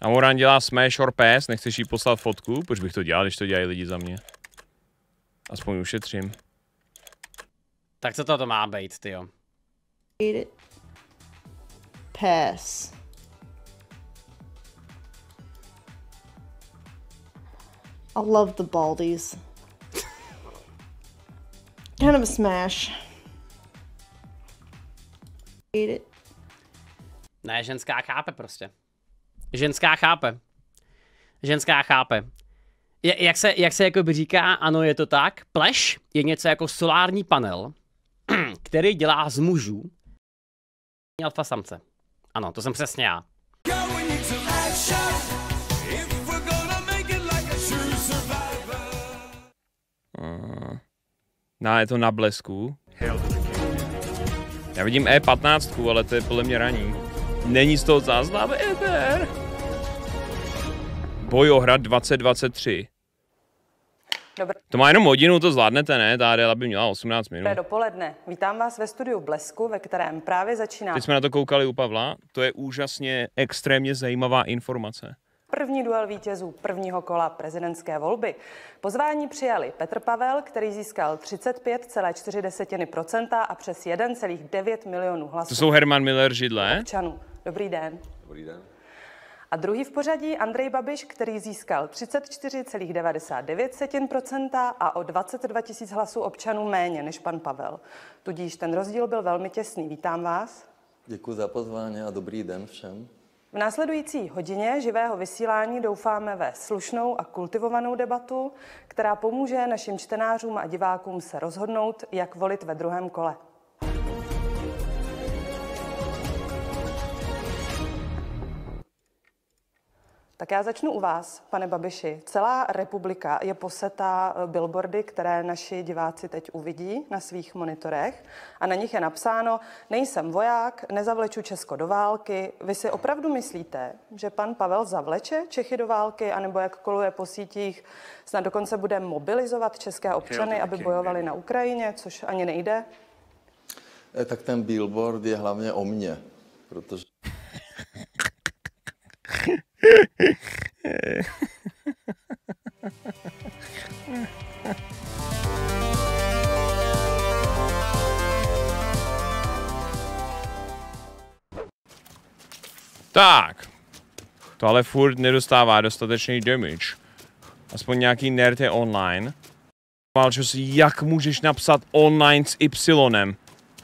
Amoran dělá smash or pass, nechceš jí poslat fotku? Proč bych to dělal, když to dělají lidi za mě? Aspoň ušetřím. Tak co to to má být, tyjo? Pass. I love the Baldies. kind of a smash. Hate it. Ne, ženská chápe prostě. Ženská chápe. Ženská chápe. Je, jak se, jak se jako by říká, ano, je to tak. Pleš je něco jako solární panel, který dělá z mužů alfa samce. Ano, to jsem přesně já. No, je to na blesku. Já vidím E15, ale to je podle mě raní. Není z toho záznam ETR. Bojohrad 2023. Dobré To má jenom hodinu, to zvládnete, ne? Ta Adela by měla 18 minut. dopoledne. Vítám vás ve studiu Blesku, ve kterém právě začíná Teď jsme na to koukali u Pavla. To je úžasně extrémně zajímavá informace. první duel vítězů prvního kola prezidentské volby. Pozvání přijali Petr Pavel, který získal 35,4% a přes 1,9 milionů hlasů To jsou Herman Miller židle. občanů. Dobrý den. Dobrý den. A druhý v pořadí Andrej Babiš, který získal 34,99% a o 22 tisíc hlasů občanů méně než pan Pavel. Tudíž ten rozdíl byl velmi těsný. Vítám vás. Děkuji za pozvání a dobrý den všem. V následující hodině živého vysílání doufáme ve slušnou a kultivovanou debatu, která pomůže našim čtenářům a divákům se rozhodnout, jak volit ve druhém kole. Tak já začnu u vás, pane Babiši. Celá republika je posetá eh, billboardy, které naši diváci teď uvidí na svých monitorech a na nich je napsáno nejsem voják, nezavleču Česko do války. Vy si opravdu myslíte, že pan Pavel zavleče Čechy do války, anebo jak koluje po sítích, snad dokonce bude mobilizovat české občany, aby bojovali na Ukrajině, což ani nejde? Eh, Tak ten billboard je hlavně o mně, protože Tak. To ale furt nedostává dostatečný damage. Aspoň nějaký nerd je online. Valčos, jak můžeš napsat online s Y?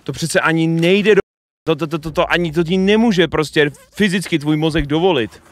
To přece ani nejde do... To, to, to, to, to ani to ti nemůže prostě fyzicky tvůj mozek dovolit.